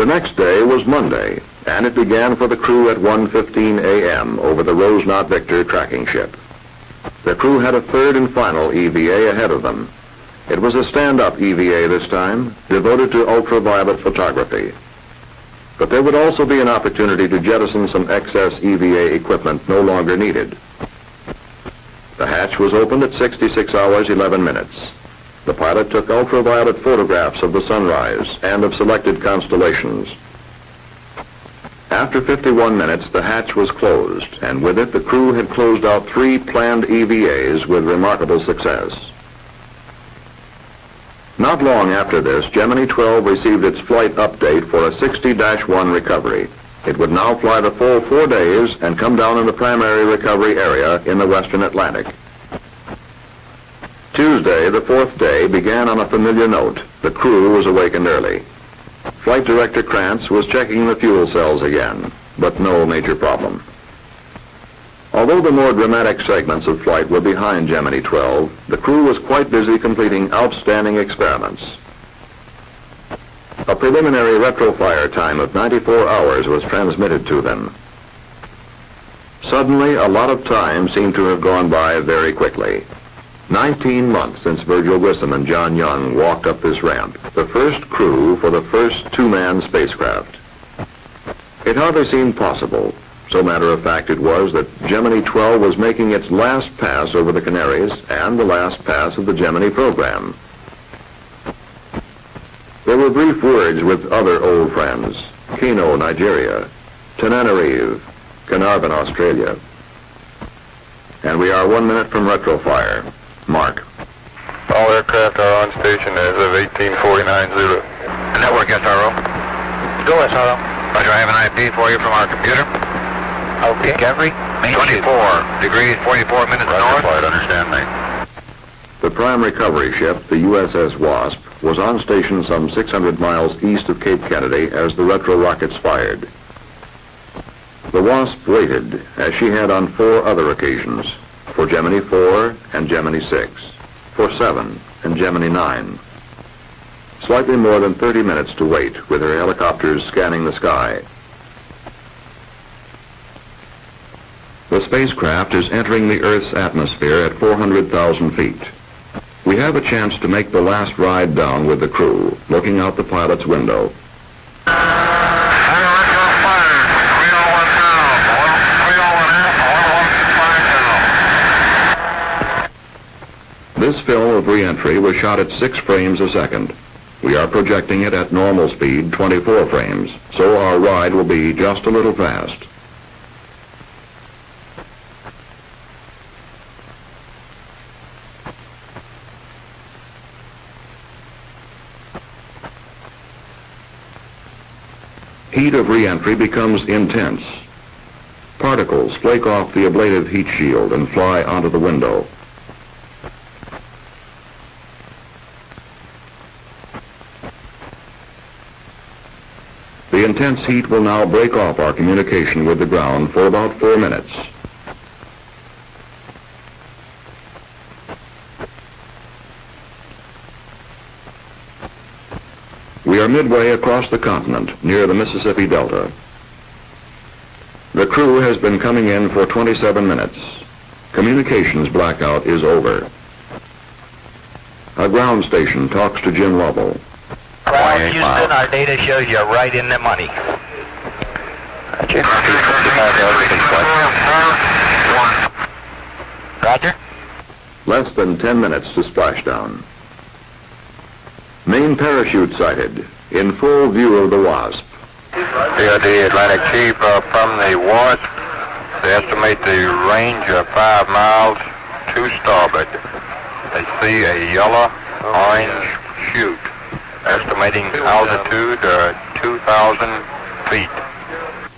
The next day was Monday, and it began for the crew at 1.15 a.m. over the Rose Knot Victor tracking ship. The crew had a third and final EVA ahead of them. It was a stand-up EVA this time, devoted to ultraviolet photography. But there would also be an opportunity to jettison some excess EVA equipment no longer needed. The hatch was opened at 66 hours 11 minutes. The pilot took ultraviolet photographs of the sunrise and of selected constellations. After 51 minutes, the hatch was closed, and with it the crew had closed out three planned EVAs with remarkable success. Not long after this, Gemini 12 received its flight update for a 60-1 recovery. It would now fly the full four days and come down in the primary recovery area in the western Atlantic. Tuesday, the fourth day, began on a familiar note. The crew was awakened early. Flight Director Krantz was checking the fuel cells again, but no major problem. Although the more dramatic segments of flight were behind Gemini 12, the crew was quite busy completing outstanding experiments. A preliminary retrofire time of 94 hours was transmitted to them. Suddenly, a lot of time seemed to have gone by very quickly. 19 months since Virgil Grissom and John Young walked up this ramp, the first crew for the first two-man spacecraft. It hardly seemed possible, so matter of fact it was that Gemini 12 was making its last pass over the Canaries and the last pass of the Gemini program. There were brief words with other old friends, Kano, Nigeria, Tananarive, Carnarvon, Australia. And we are one minute from retrofire. Mark. All aircraft are on station as of 1849 Zulu. Network SRO. Go SRO. Roger, I have an IP for you from our computer. Okay. Discovery, 24 degrees 44 minutes Roger, north. flight, understand me. The prime recovery ship, the USS Wasp, was on station some 600 miles east of Cape Kennedy as the retro rockets fired. The Wasp waited, as she had on four other occasions, for Gemini 4 and Gemini 6, for 7 and Gemini 9. Slightly more than 30 minutes to wait with her helicopters scanning the sky. The spacecraft is entering the Earth's atmosphere at 400,000 feet. We have a chance to make the last ride down with the crew, looking out the pilot's window. Film of reentry was shot at 6 frames a second. We are projecting it at normal speed, 24 frames, so our ride will be just a little fast. Heat of reentry becomes intense. Particles flake off the ablative heat shield and fly onto the window. The intense heat will now break off our communication with the ground for about four minutes. We are midway across the continent near the Mississippi Delta. The crew has been coming in for 27 minutes. Communications blackout is over. A ground station talks to Jim Lovell. Well, Houston, miles. our data shows you're right in the money. Roger. Roger? Less than 10 minutes to splashdown. Main parachute sighted, in full view of the Wasp. DOD Atlantic Chief uh, from the Wasp. They estimate the range of five miles to starboard. They see a yellow orange chute. Estimating altitude uh, 2,000 feet.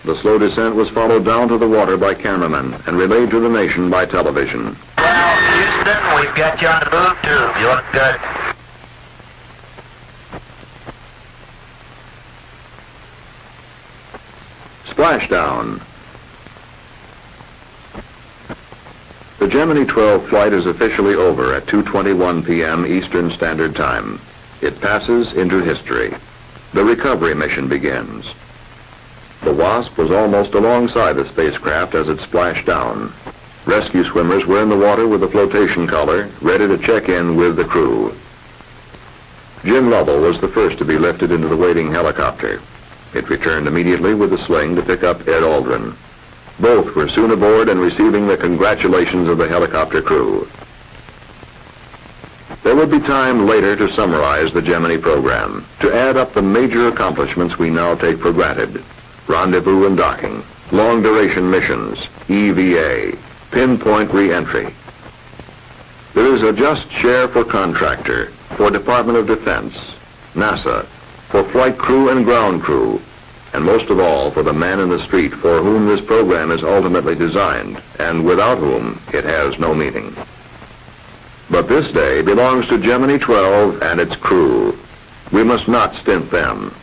The slow descent was followed down to the water by cameramen and relayed to the nation by television. Well, Houston, we've got you on the move too. You look good. Splashdown. The Gemini 12 flight is officially over at 2.21 p.m. Eastern Standard Time. It passes into history. the recovery mission begins. The Wasp was almost alongside the spacecraft as it splashed down. Rescue swimmers were in the water with a flotation collar, ready to check in with the crew. Jim Lovell was the first to be lifted into the waiting helicopter. It returned immediately with a sling to pick up Ed Aldrin. Both were soon aboard and receiving the congratulations of the helicopter crew. There will be time later to summarize the Gemini program, to add up the major accomplishments we now take for granted. Rendezvous and docking, long-duration missions, EVA, pinpoint reentry. There is a just share for contractor, for Department of Defense, NASA, for flight crew and ground crew, and most of all for the man in the street for whom this program is ultimately designed, and without whom it has no meaning. But this day belongs to Gemini 12 and its crew. We must not stint them.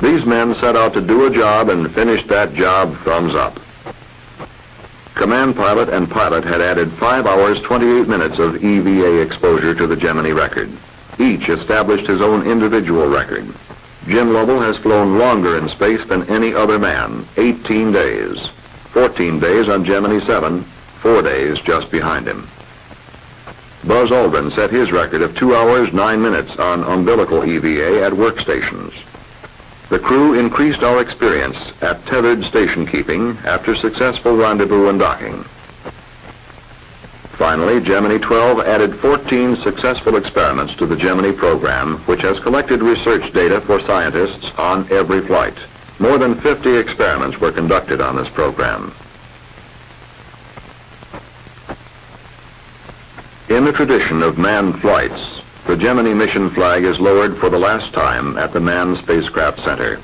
These men set out to do a job and finished that job thumbs up. Command pilot and pilot had added 5 hours 28 minutes of EVA exposure to the Gemini record. Each established his own individual record. Jim Lovell has flown longer in space than any other man, 18 days. 14 days on Gemini 7, 4 days just behind him. Buzz Aldrin set his record of 2 hours 9 minutes on umbilical EVA at workstations. The crew increased our experience at tethered station keeping after successful rendezvous and docking. Finally, Gemini 12 added 14 successful experiments to the Gemini program, which has collected research data for scientists on every flight. More than 50 experiments were conducted on this program. In the tradition of manned flights, the Gemini mission flag is lowered for the last time at the Manned Spacecraft Center.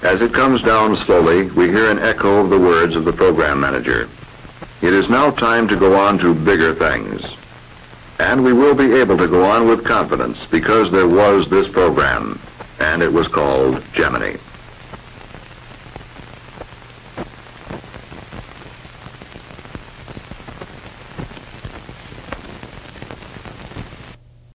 As it comes down slowly, we hear an echo of the words of the program manager. It is now time to go on to bigger things. And we will be able to go on with confidence because there was this program, and it was called Gemini.